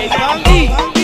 DJ Young